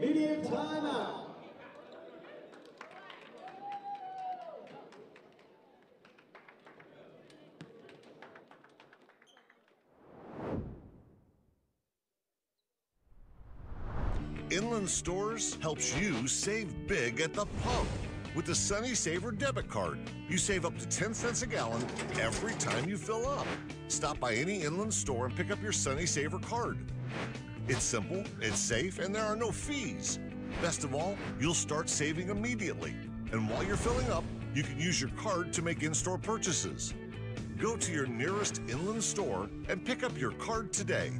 Media timeout. Inland Stores helps you save big at the pump. With the Sunny Saver debit card, you save up to 10 cents a gallon every time you fill up. Stop by any Inland store and pick up your Sunny Saver card. It's simple, it's safe, and there are no fees. Best of all, you'll start saving immediately. And while you're filling up, you can use your card to make in store purchases. Go to your nearest inland store and pick up your card today.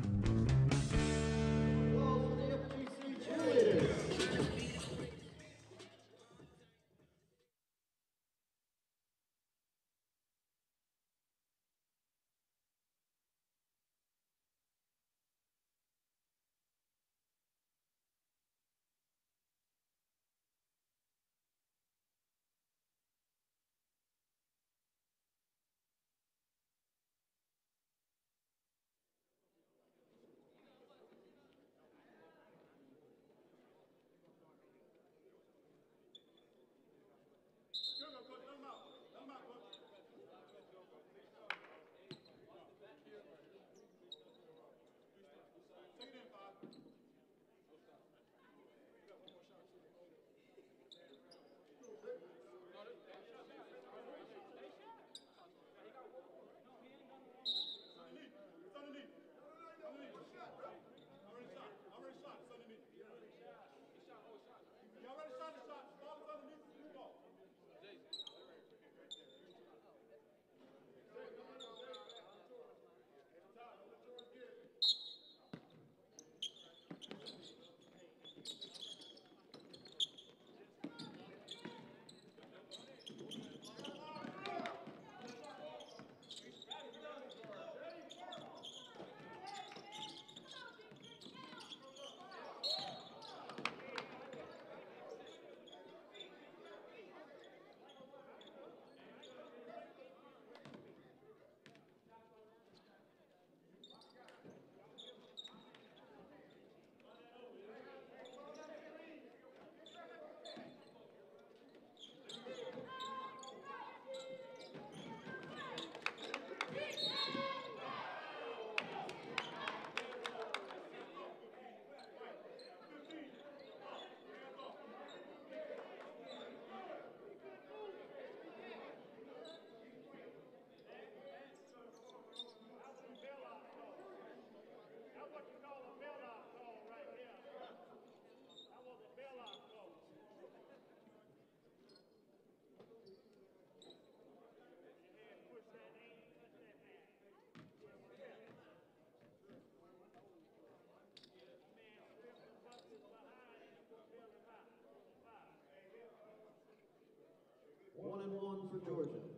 One for Georgia.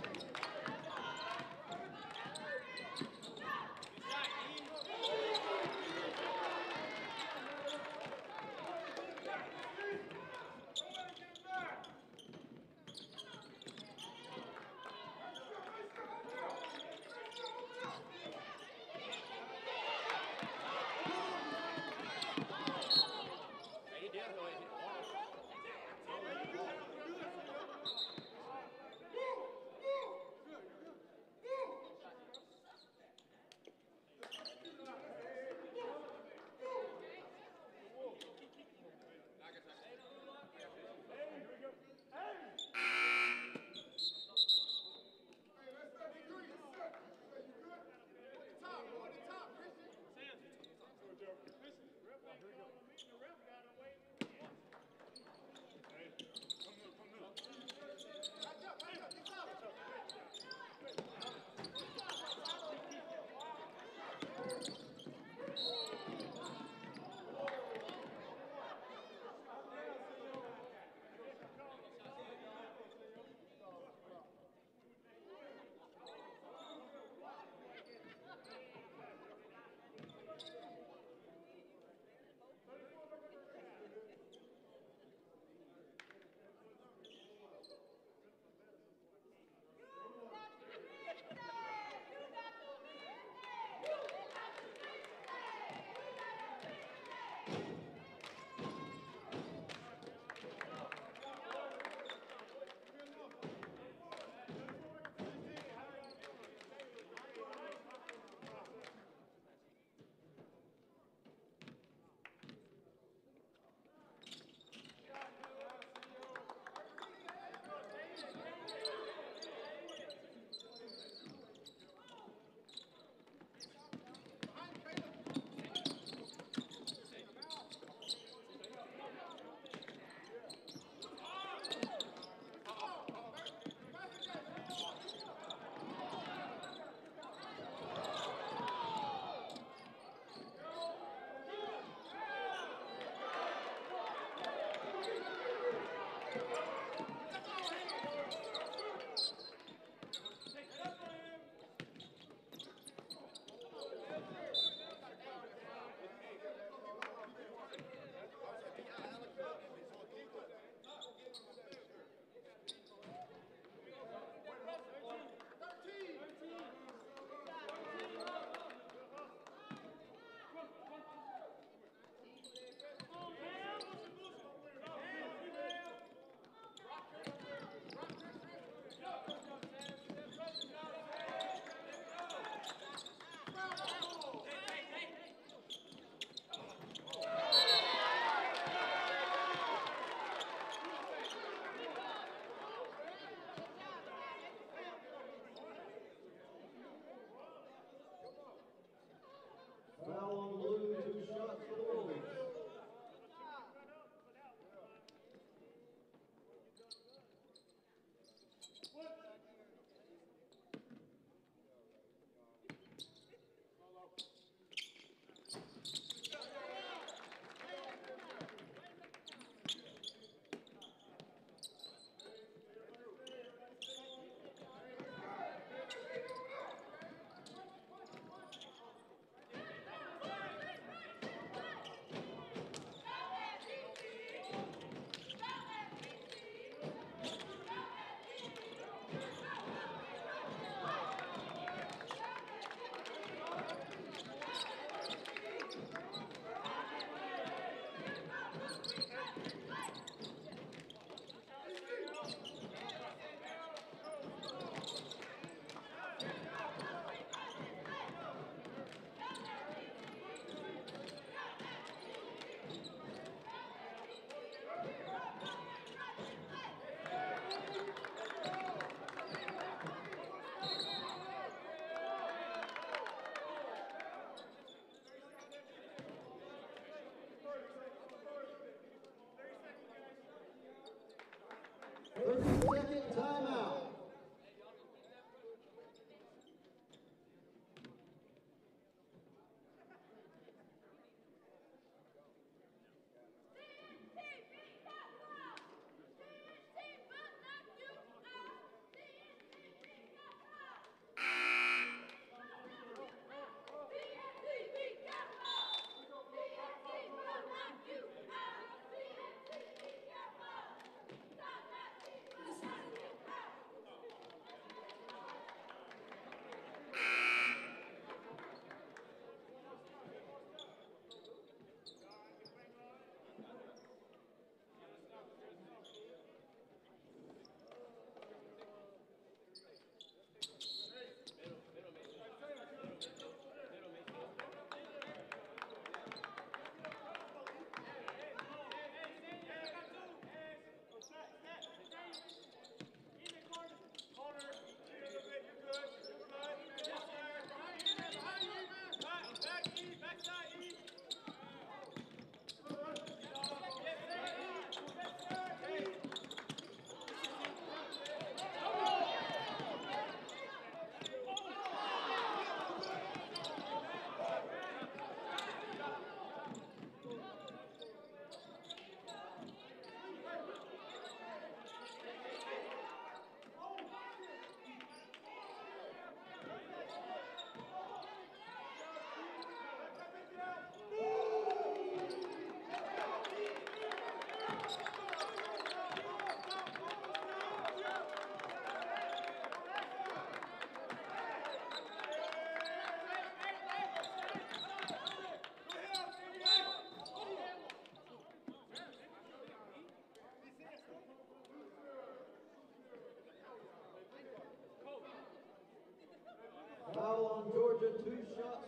foul Georgia, two shots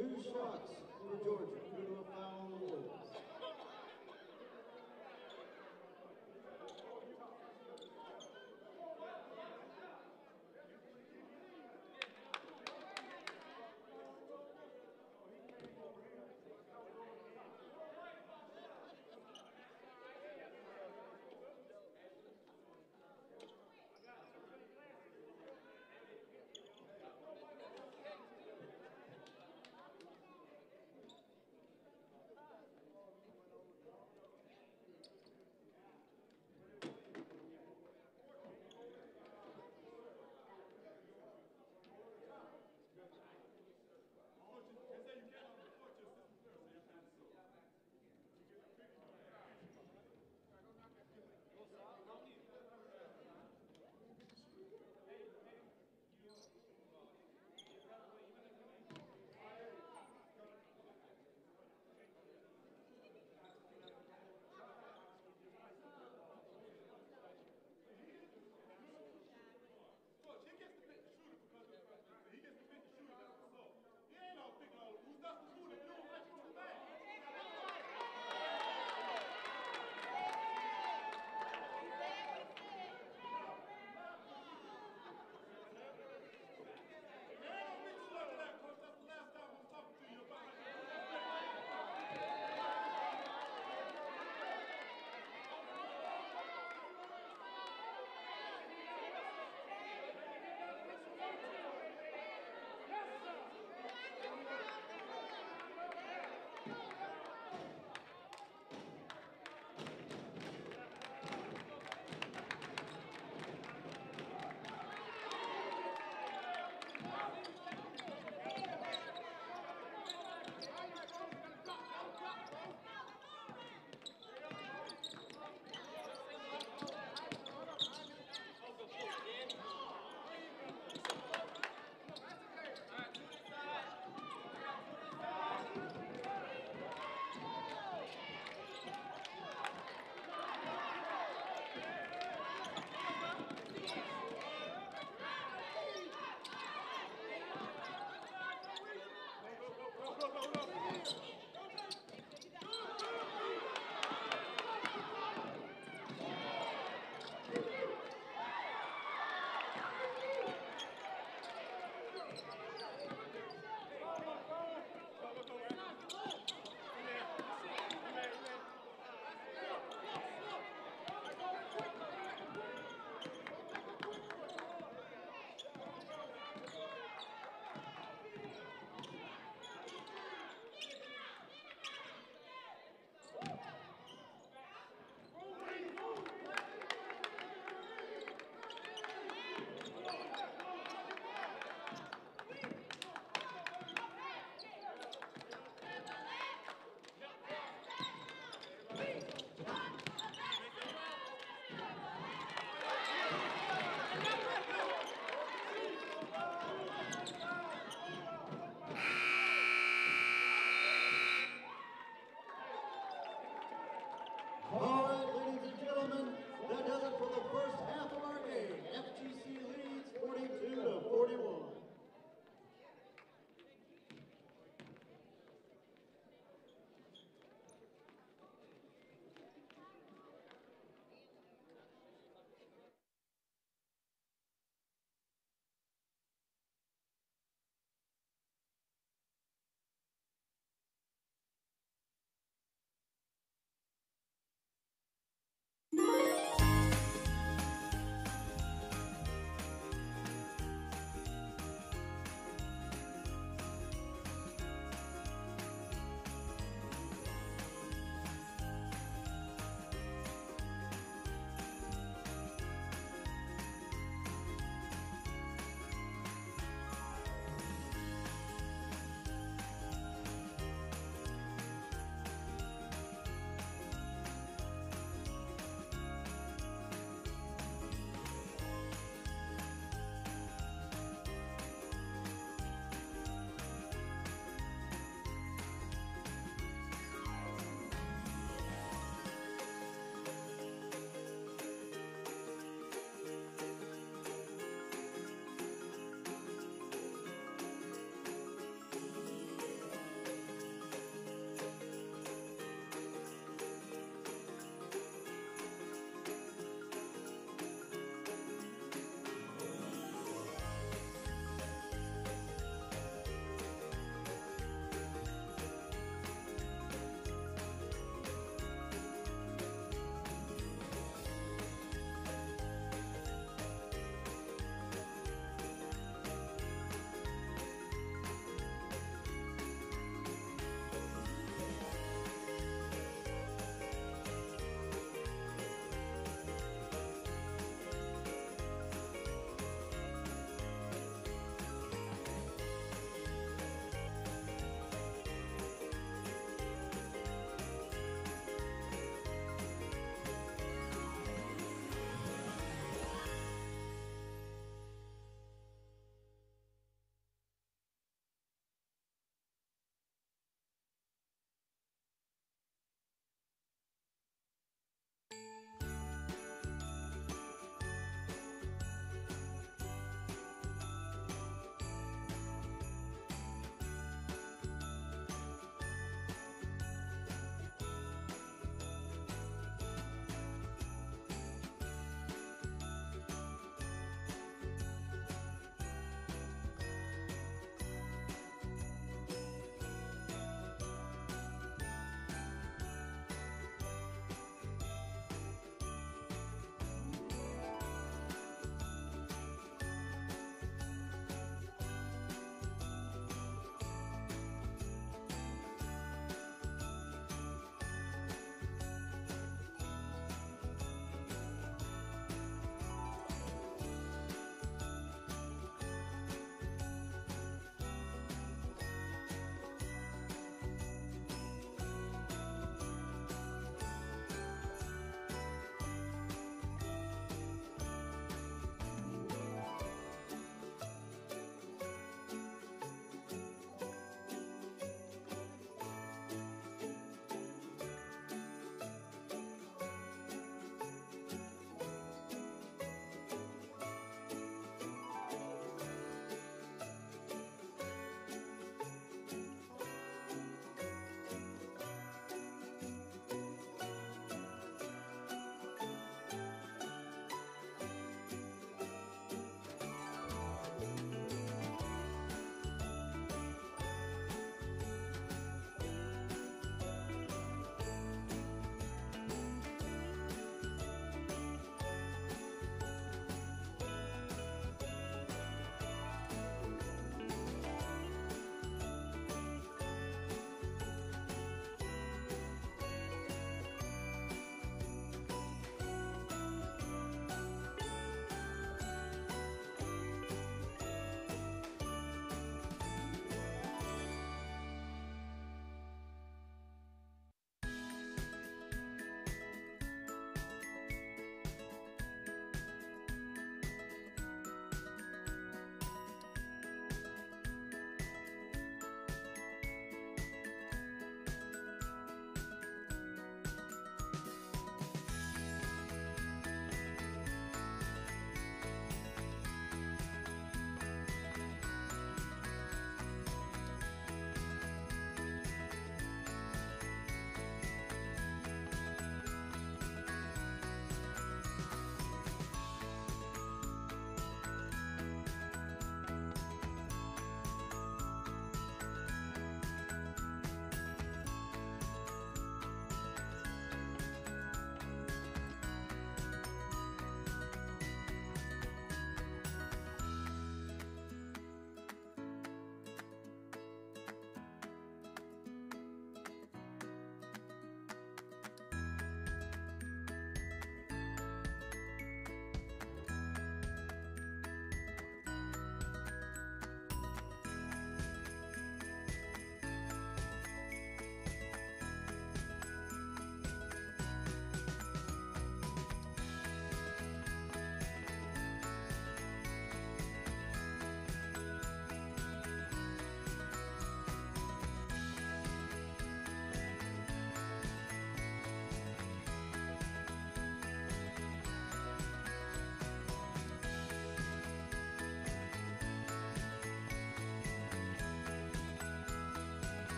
Two shots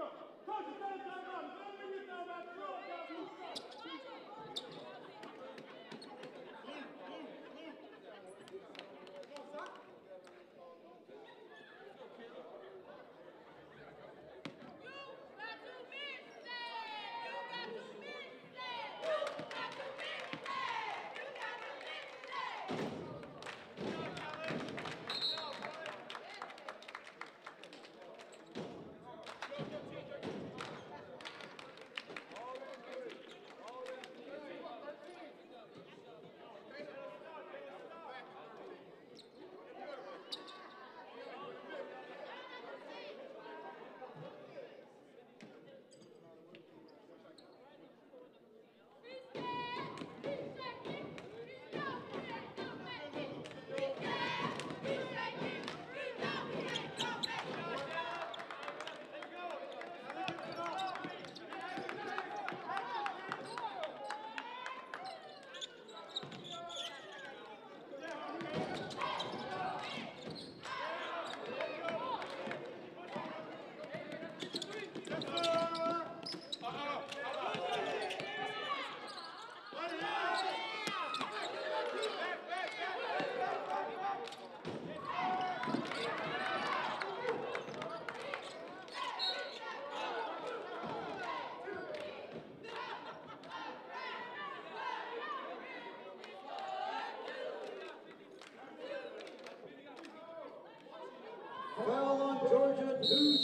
no. Hallelujah.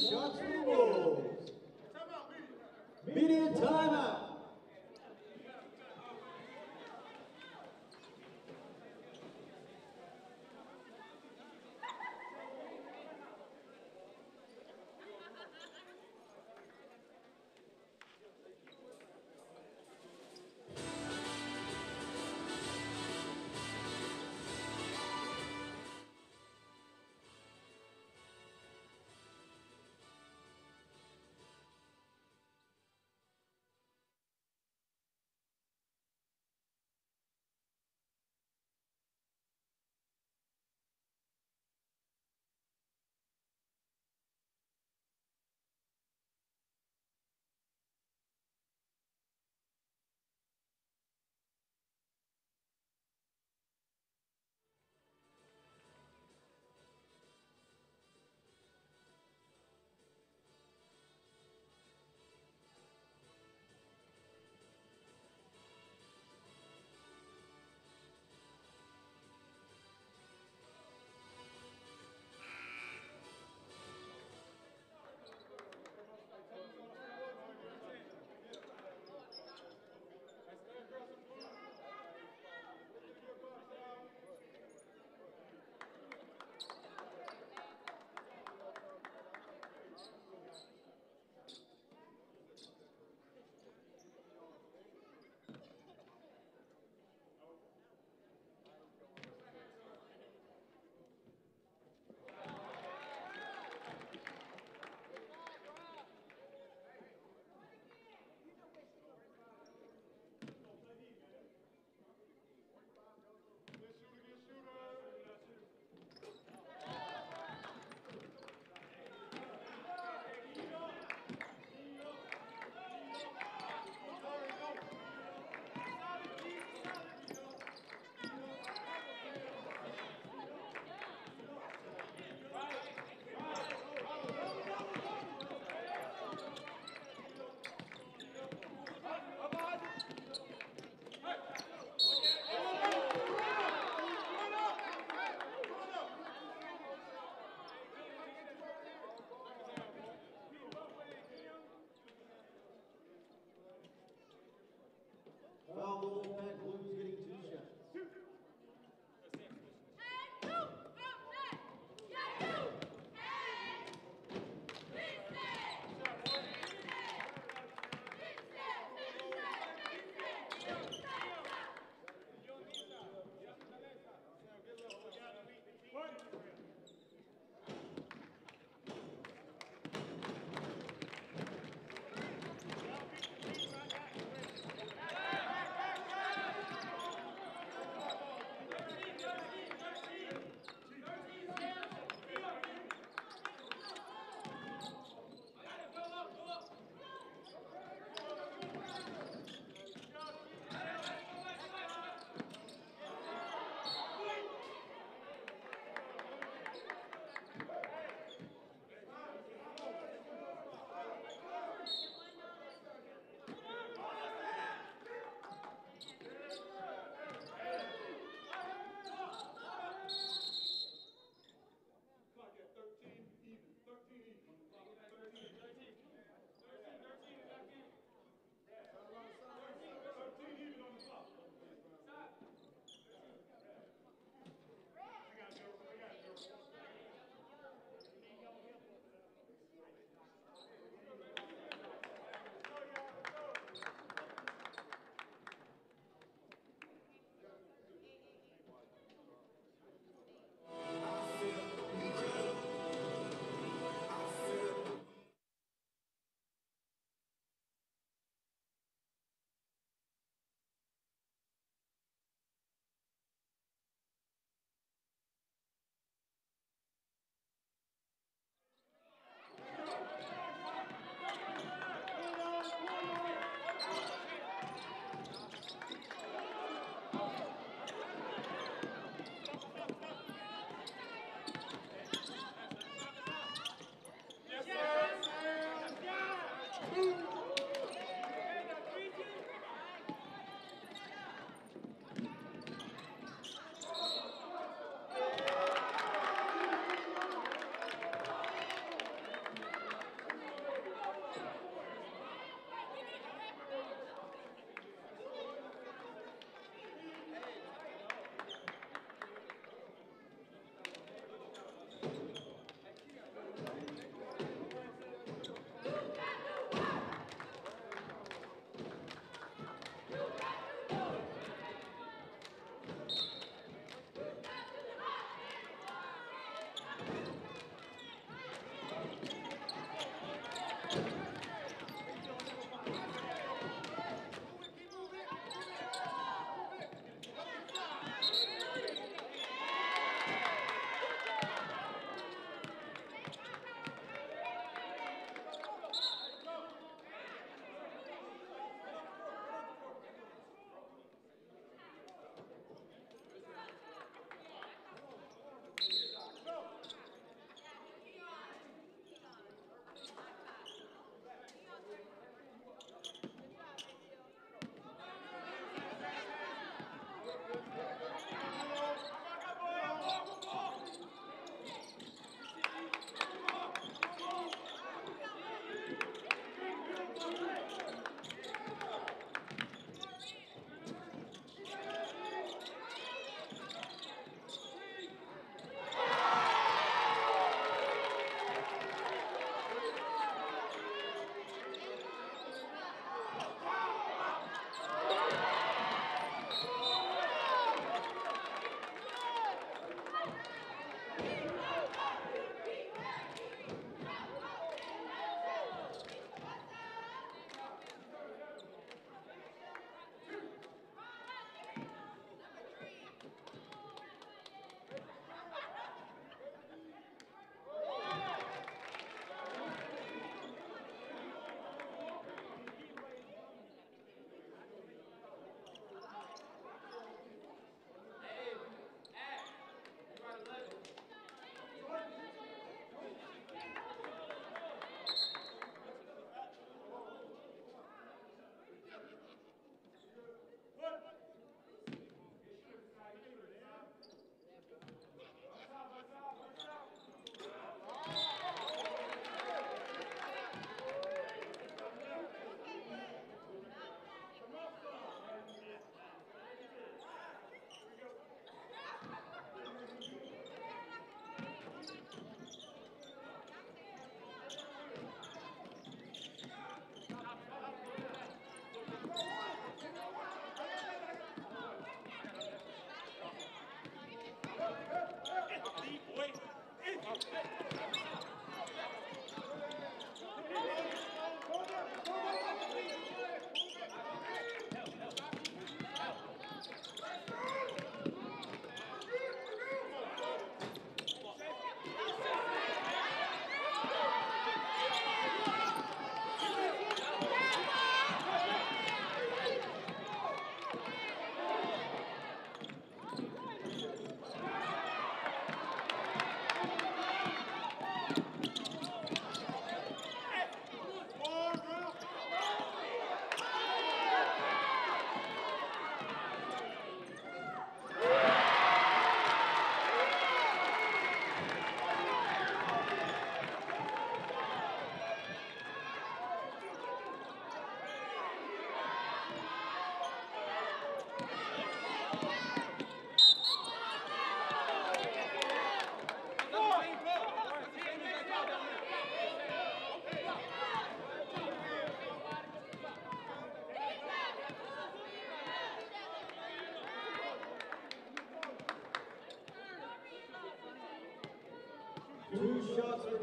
Two shots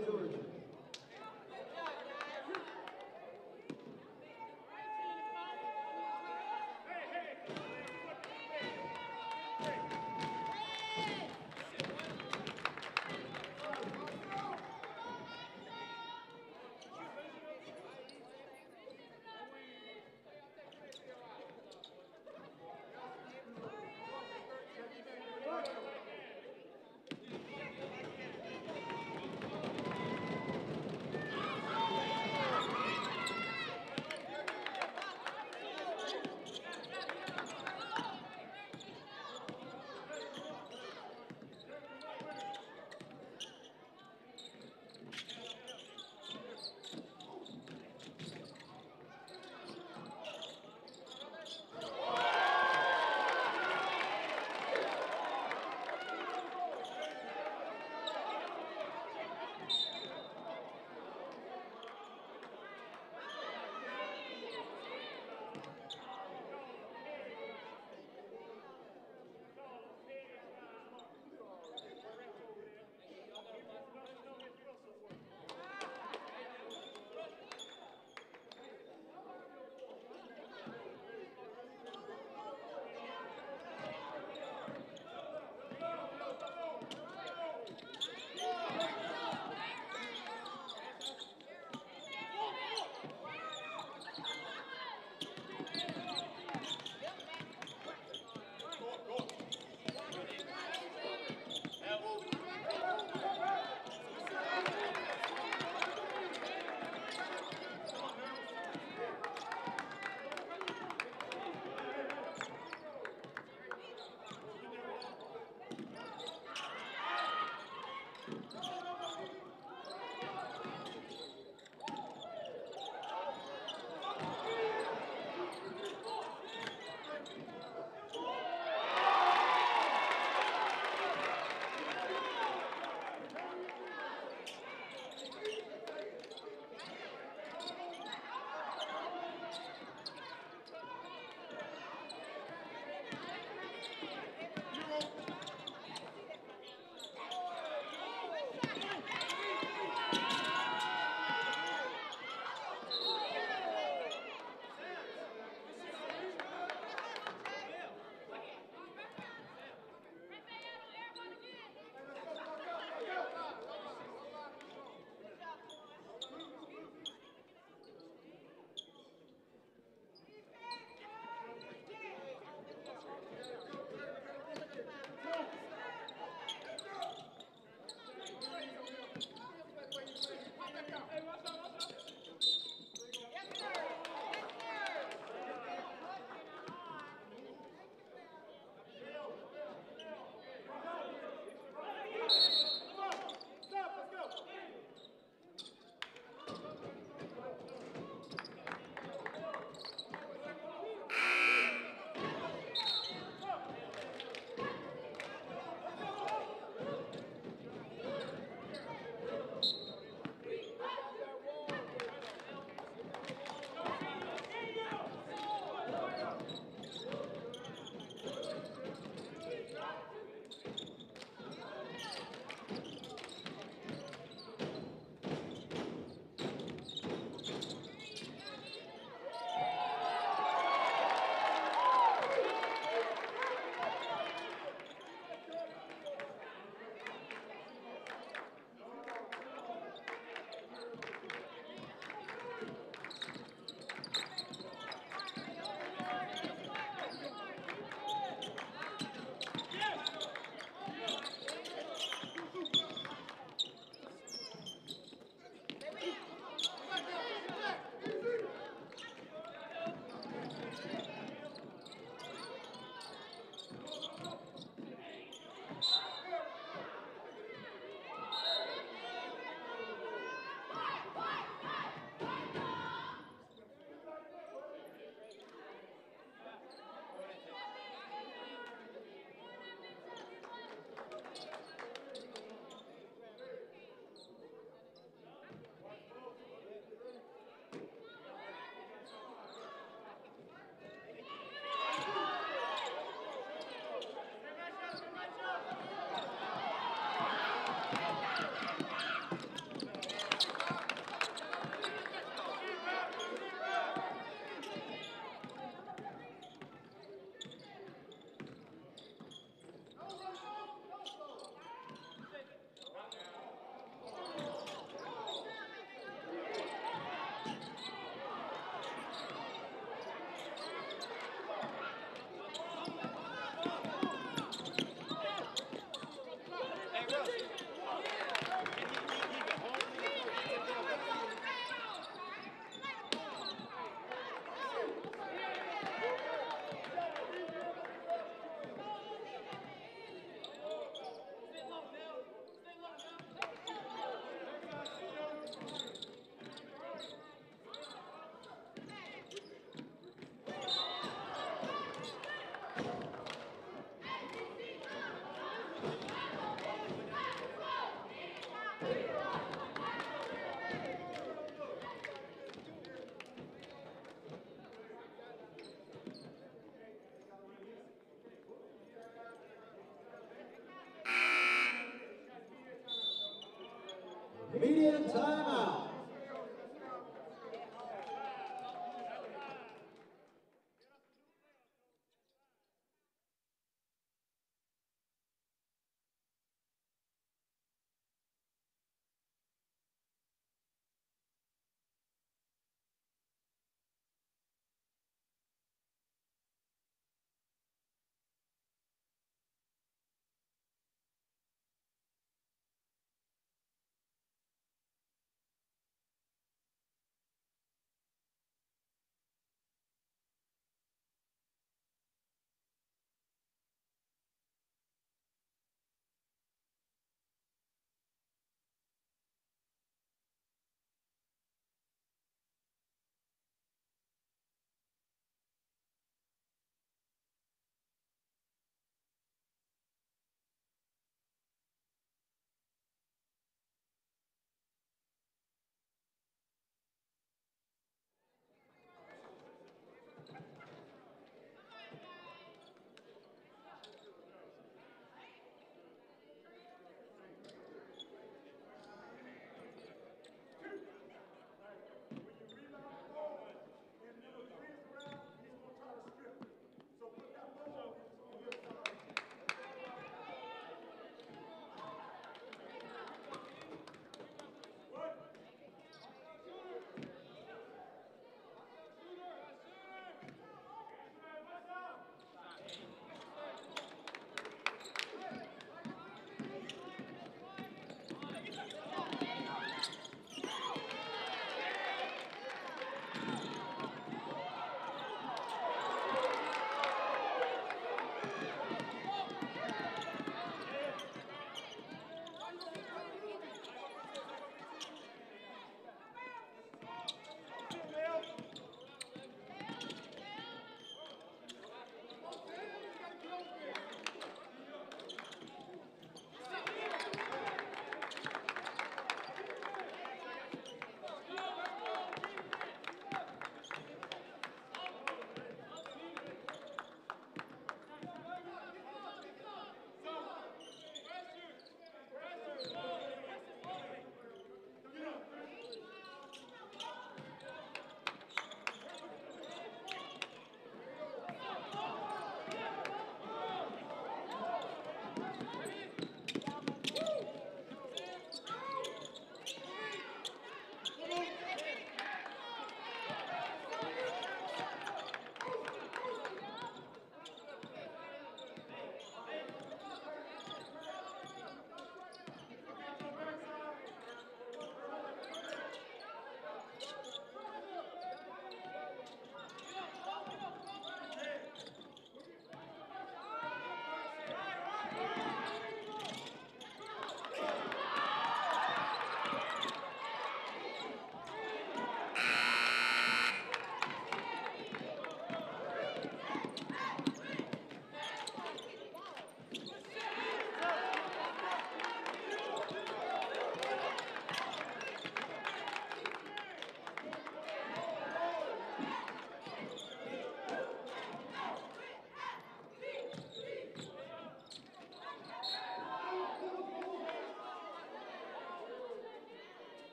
for Georgia. Media timeout.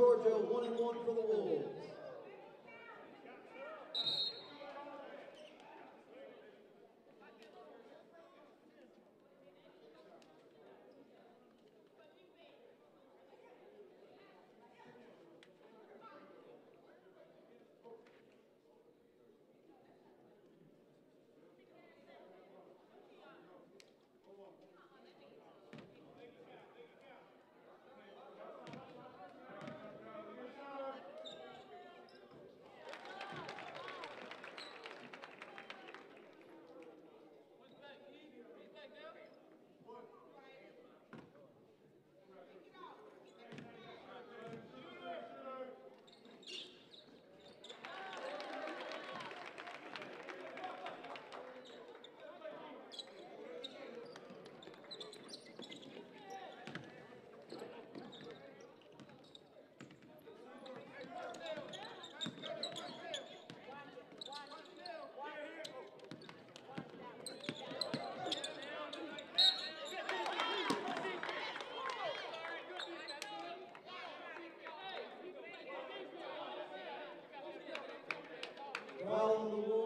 Georgia, one and one for the Wolves. Wolves,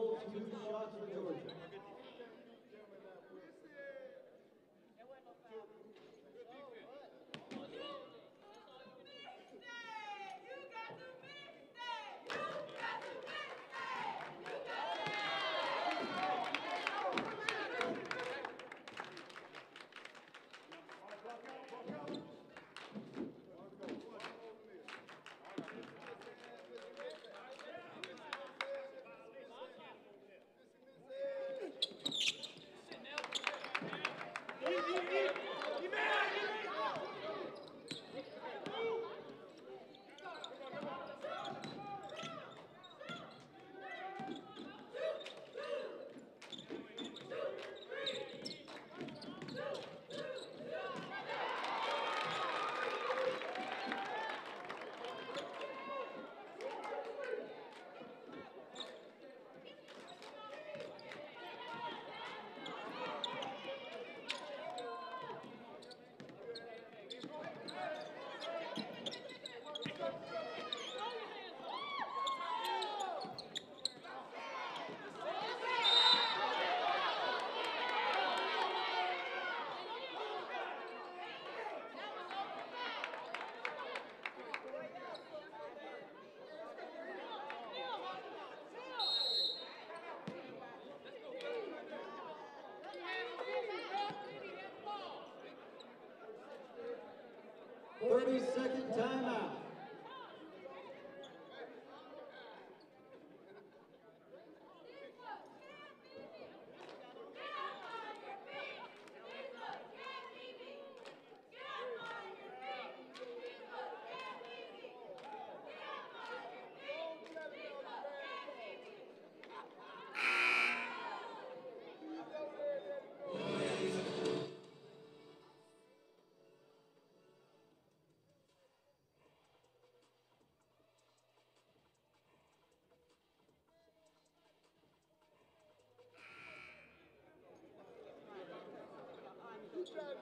32nd timeout. Sutra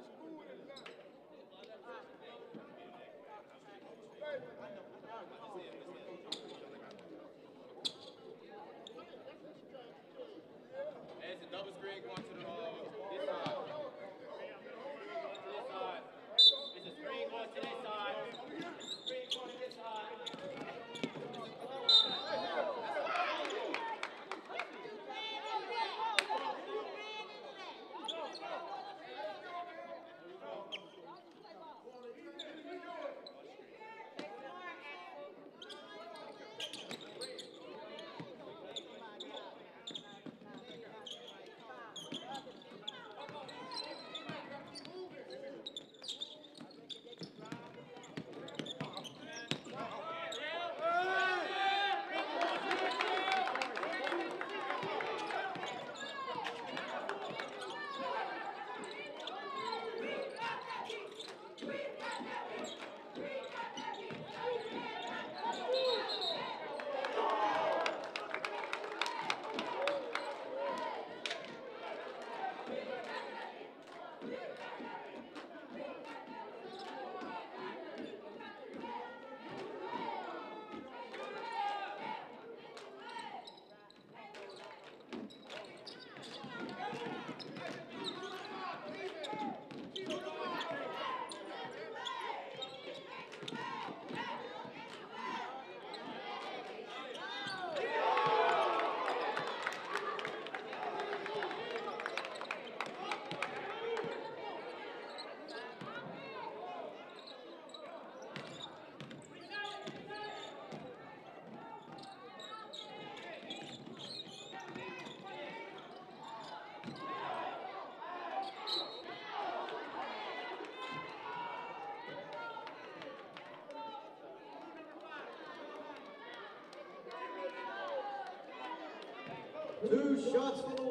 Two shots. for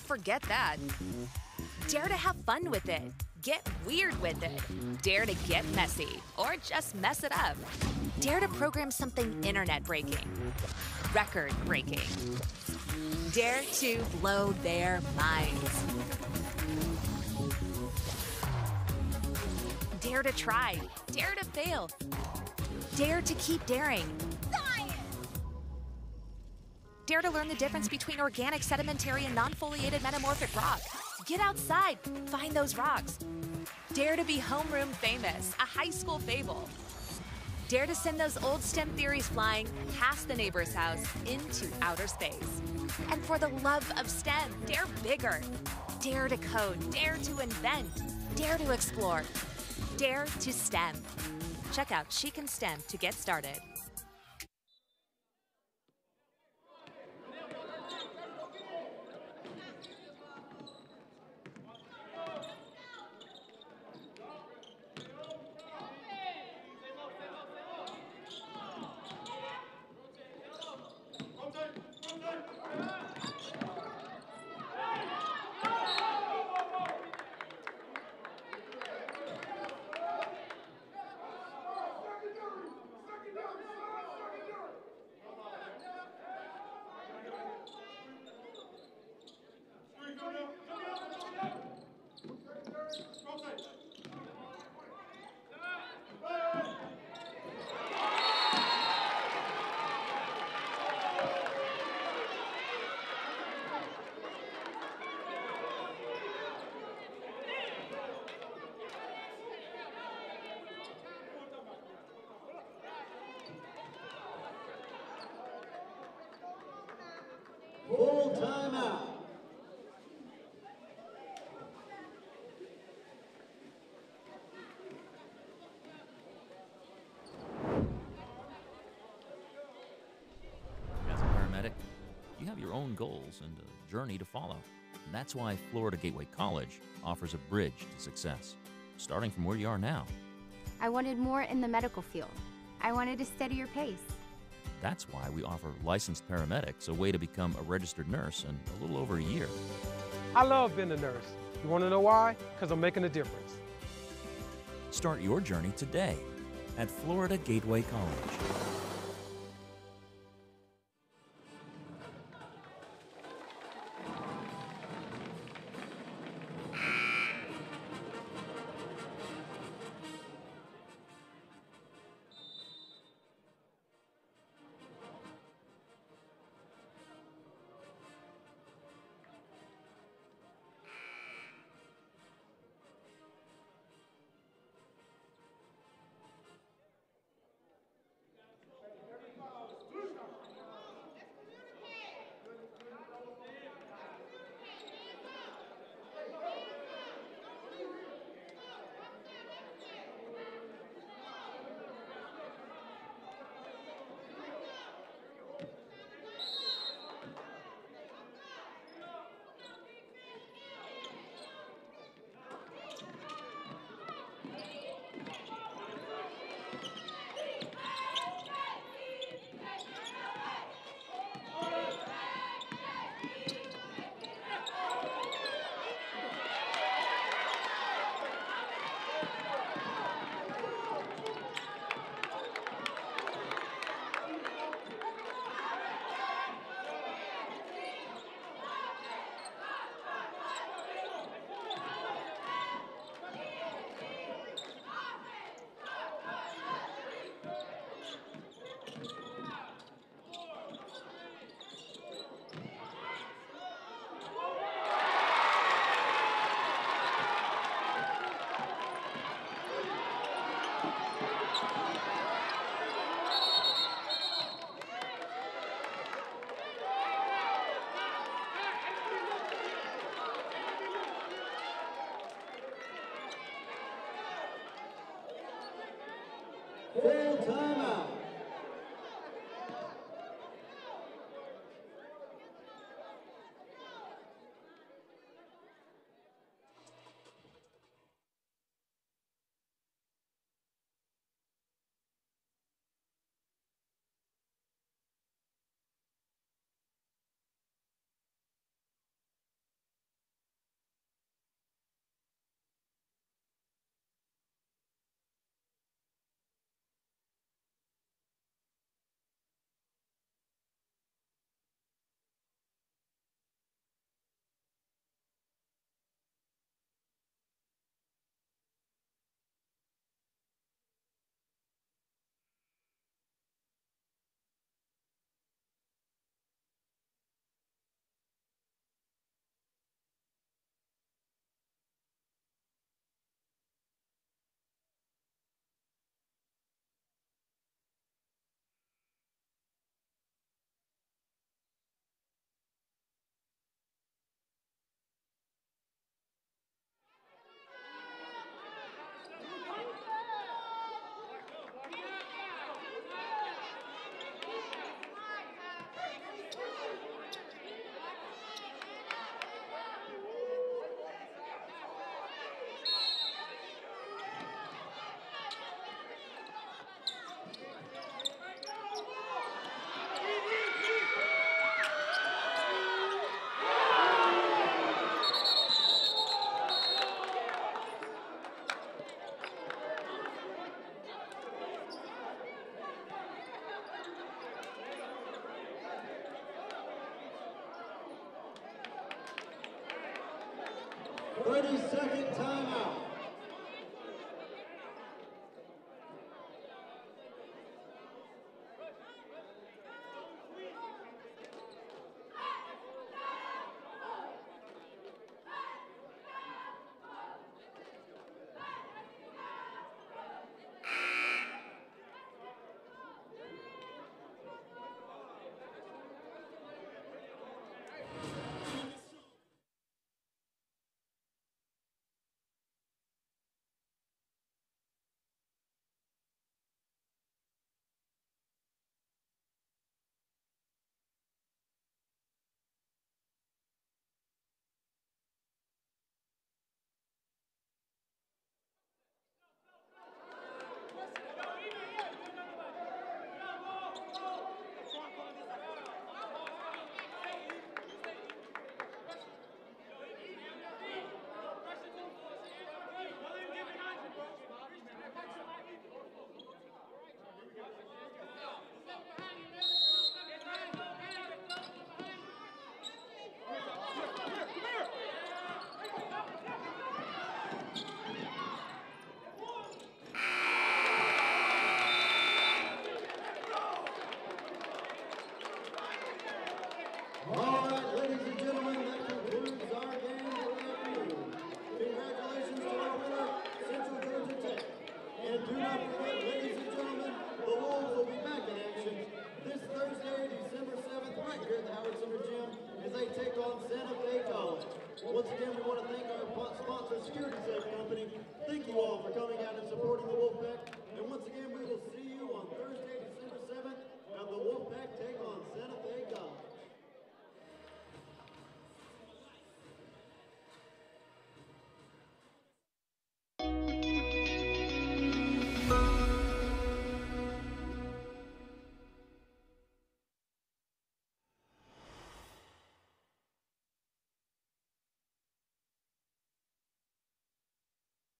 forget that. Dare to have fun with it. Get weird with it. Dare to get messy or just mess it up. Dare to program something internet breaking, record breaking. Dare to blow their minds. Dare to try. Dare to fail. Dare to keep daring. Dare to learn the difference between organic, sedimentary, and non-foliated metamorphic rock. Get outside, find those rocks. Dare to be homeroom famous, a high school fable. Dare to send those old STEM theories flying past the neighbor's house into outer space. And for the love of STEM, dare bigger. Dare to code, dare to invent, dare to explore, dare to STEM. Check out She Can STEM to get started. Full timeout. As a paramedic, you have your own goals and a journey to follow. And that's why Florida Gateway College offers a bridge to success, starting from where you are now. I wanted more in the medical field. I wanted a steadier pace. That's why we offer licensed paramedics a way to become a registered nurse in a little over a year. I love being a nurse. You want to know why? Because I'm making a difference. Start your journey today at Florida Gateway College.